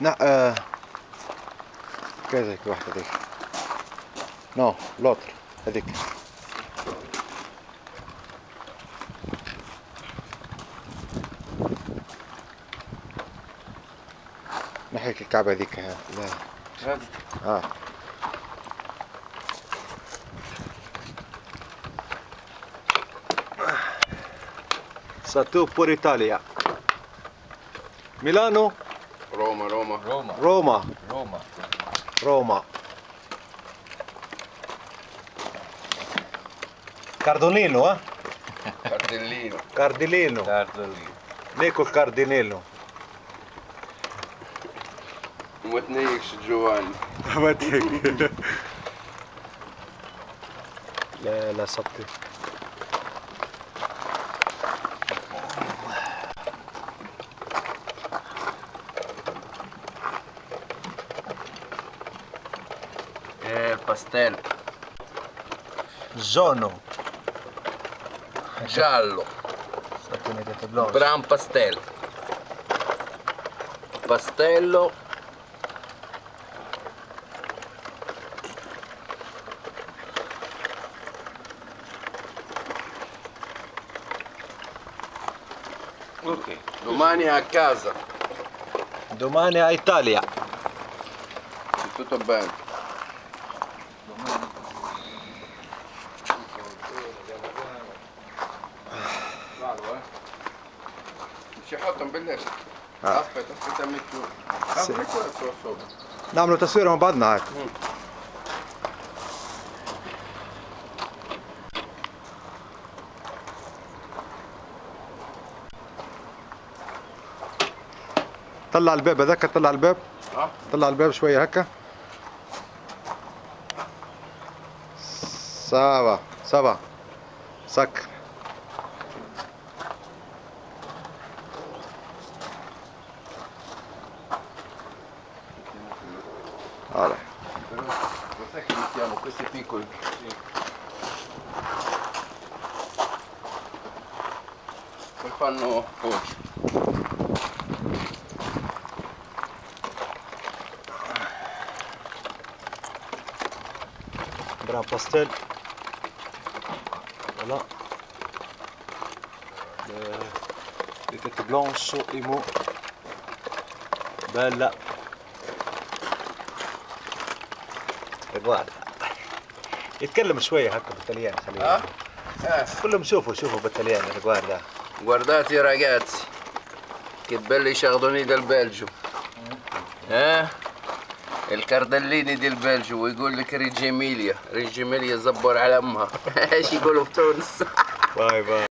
لا آه كذا واحدة ذيك نو لوتر هذيك. ناحية الكعبة هذيك لا. آه. Sattù oppure Italia. Milano? Roma, Roma. Roma. Roma. Roma. Roma. Cardonino, eh? Cardellino. Cardellino. Cardellino. Nico il Cardinello. Matneix Giovanni. Matneix. La, la sortie. pastel. Sono giallo. Bran pastel. Pastello. Ok domani a casa. Domani a Italia. Tutto bene. شي حطهم بالليل طفي طفي تمي نعملوا تصوير مع بعضنا هيك طلع الباب هذاك طلع الباب. أه؟ طلع الباب شوية هكا. سافا سافا سكر Allora. Però lo sai che mettiamo questi piccoli? Poi fanno oggi. Bravo pastel. Voilà. Le- Le tête blanche et mo. Bella. الواحد يتكلم شوية هكا بالتليان خليه آه كلهم شوفوا شوفوا بالتليان بالطليان الجواردا جوارداتي راجاتي كي تبلي شاغدوني ديال البلجو ها؟ الكاردليني ديال البلجو ويقول لك ريجيميليا. ريجيميليا زبر على أمها. إيش يقولوا في تونس؟ باي باي.